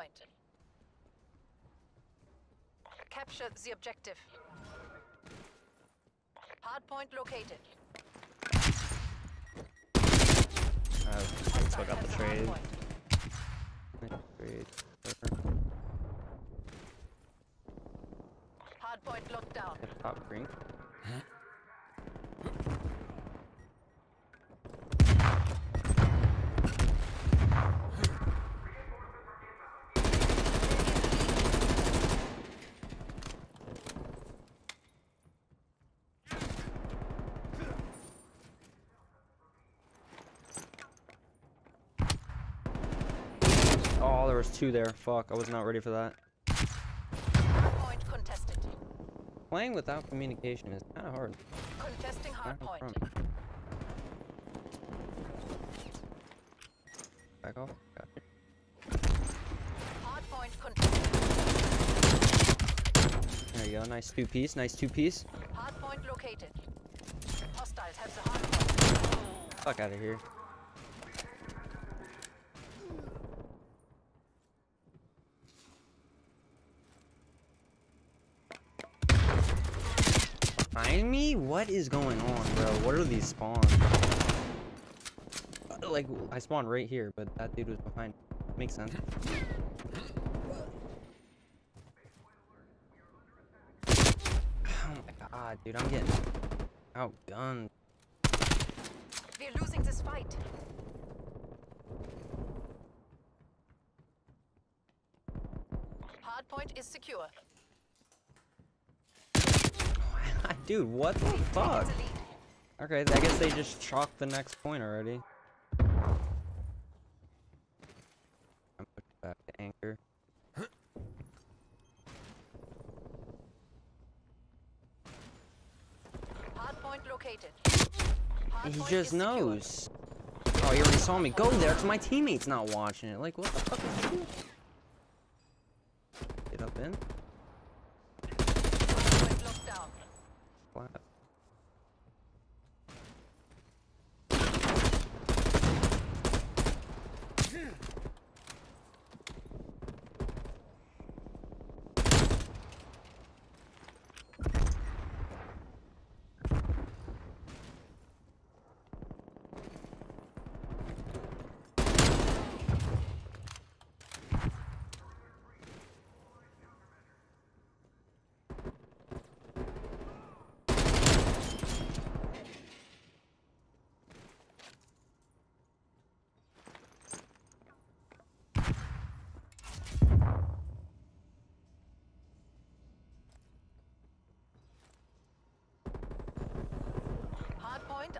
point. Capture the objective. Hard point located. Uh, I still got the trade. point. Trade. Hard point locked down. Top green. Oh, there was two there. Fuck, I was not ready for that. Point contested. Playing without communication is kind of hard. Contesting hard Back point. Back off. Hard point contested. There you go. Nice two piece. Nice two piece. Hard point located. Hostiles have the hard point. Fuck out of here. Behind me? What is going on, bro? What are these spawns? Uh, Like, I spawned right here, but that dude was behind. Makes sense. Oh my god, dude, I'm getting outgunned. We're losing this fight. Hardpoint is secure. Dude, what the fuck? taken the lead. Okay, I guess they just chalked the next point already. I'm back to anchor. Located. He just knows. Oh, he already saw me go there because my teammate's not watching it. Like, what the fuck is he doing? Get up in. Hard point locked down. Flat.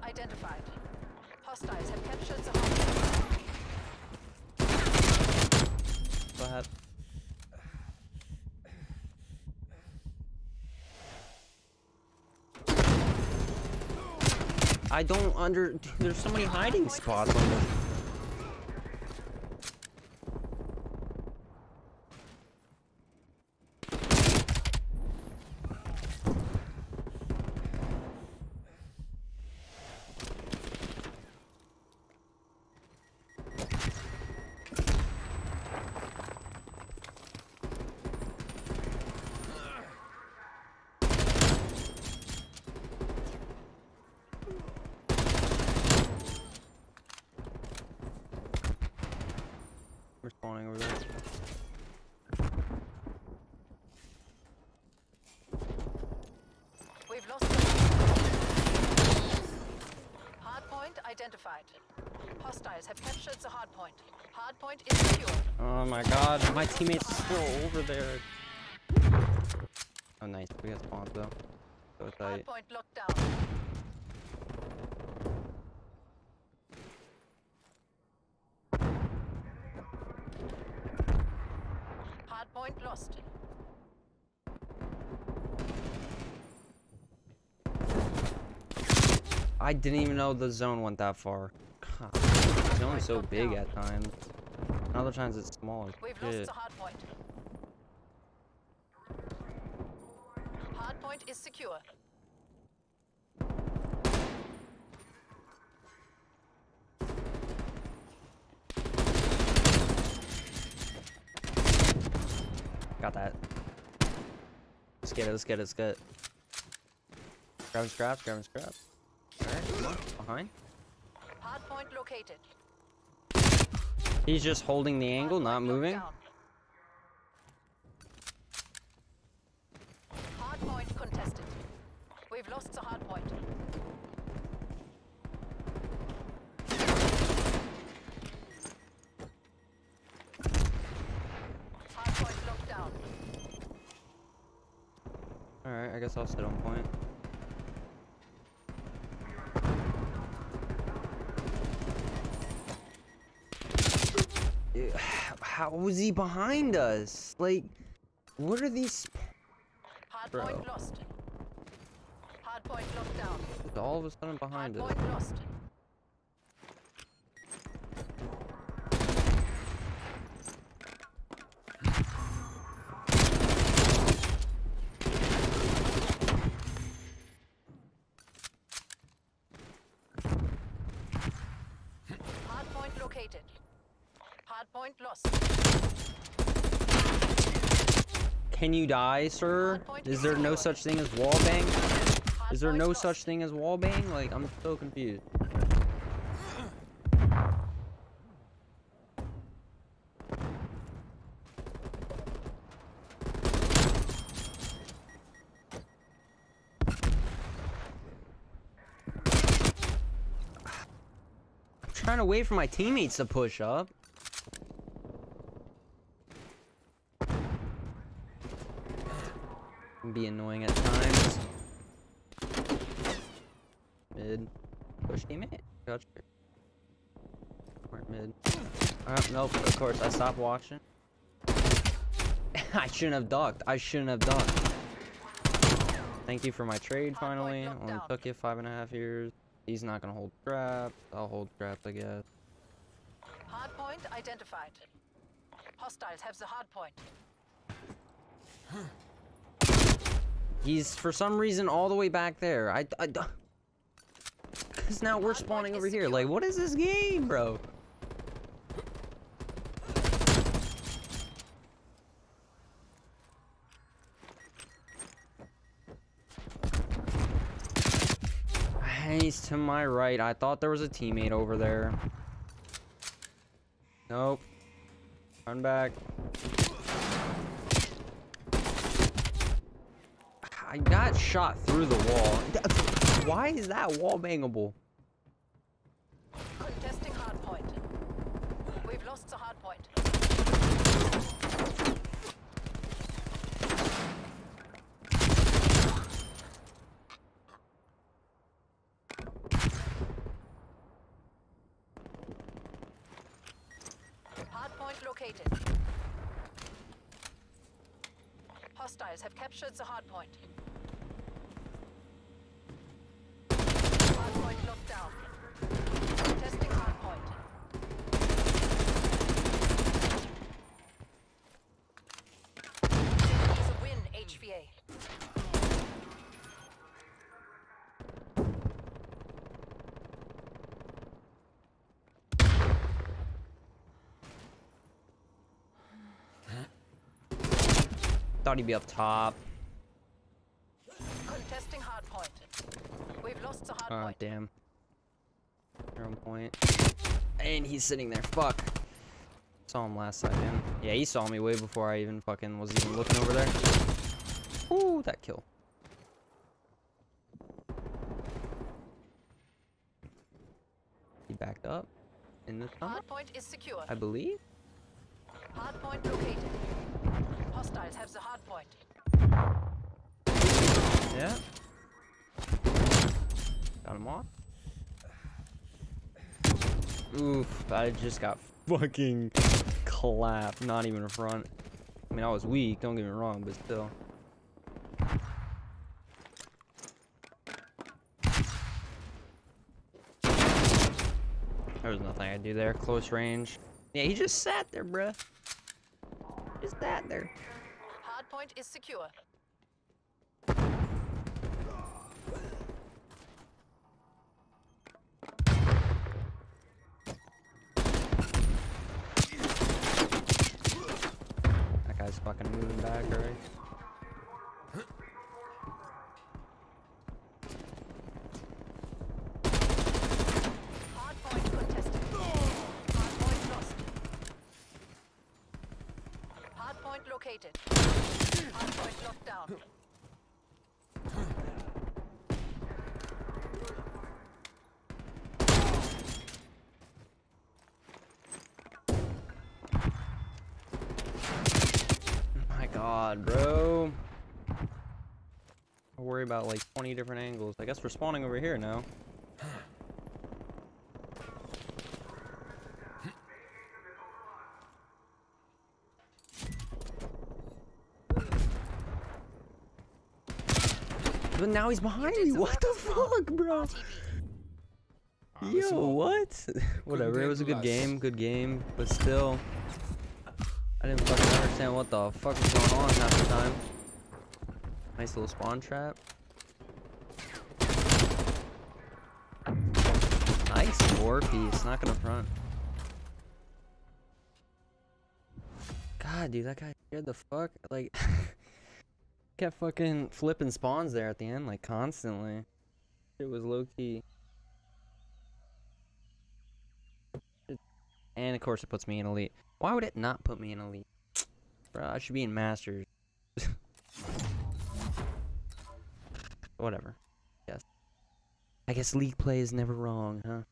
Identified. Hostiles have captured the point. Go. I don't under. There's so many hiding spots on this. We're spawning over there. We've lost the Hard point identified. Hostiles have captured the hard point. Hard point is secure. Oh my god, my teammate's still over there. Oh nice, we got spawns though. So Hard tight. point locked down. Hard point lost. I didn't even know the zone went that far. God, the zone is so big at times. And other times it's smaller. We've lost the hard point. Hard point is secure. got that. Let's get it, let's get it, let's get it. Grabbing scraps, grabbing scraps. Alright, come on, behind. Hardpoint located. He's just holding the angle, not moving. down. Hardpoint contested. We've lost the hardpoint. Hardpoint locked down. Alright, I guess I'll sit on point. How was he behind us? Like, what are these? Hardpoint Bro. lost. Hardpoint locked down. All of a sudden behind us. Hardpoint lost. Hardpoint located. Hardpoint lost. Can you die, sir? Is there no such thing as wall bang? Is there no such thing as wall bang? Like, I'm so confused. I'm trying to wait for my teammates to push up. Can be annoying at times. Mid. Push teammate. Gotcha. Smart mid. Uh, nope, of course, I stopped watching. I shouldn't have ducked. I shouldn't have ducked. Thank you for my trade, finally. locked Only down. took you five and a half years. He's not gonna hold crap. I'll hold crap, I guess. Hardpoint identified. Hostiles have the hardpoint. He's, for some reason, all the way back there. I... I Because now we're spawning over here. Like, what is this game, bro? He's to my right. I thought there was a teammate over there. Nope. Run back. I got shot through the wall. Why is that wall bangable? Contesting hardpoint. We've lost the hardpoint. Hardpoint located. Hostiles have captured the hardpoint. Hardpoint locked down. Testing hardpoint. Is a win, HVA. Thought he'd be up top. Contesting hardpoint. We've lost the Oh, hardpoint. Ah, damn. You're point. And he's sitting there. Fuck. Saw him last second. Yeah, he saw me way before I even fucking was even looking over there. Ooh, that kill. He backed up in this tunnel, Hardpoint is secure. I believe. Hard point located. Hostiles have the hardpoint. Yeah. Got him off. Oof, I just got fucking clapped. Not even in front. I mean, I was weak, don't get me wrong, but still. There was nothing I could do there. Close range. Yeah, he just sat there, bruh. Just that there. Hardpoint is secure. That guy's fucking fucking moving back already. Hard point contested. Hard point lost. Hard point located. Hard point locked down. My god, bro. I worry about like 20 different angles. I guess we're spawning over here now. But now he's behind me. What the fuck, bro? Yo, what? Whatever. It was a good game. Good game. But still, I didn't fucking understand what the fuck was going on half the time. Nice little spawn trap. Nice four piece. Not gonna front. God, dude, that guy scared the fuck. Like, kept fucking flipping spawns there at the end, like constantly. It was low key. And of course, it puts me in elite. Why would it not put me in elite? Bro, I should be in masters. Whatever. Yes. I guess league play is never wrong, huh?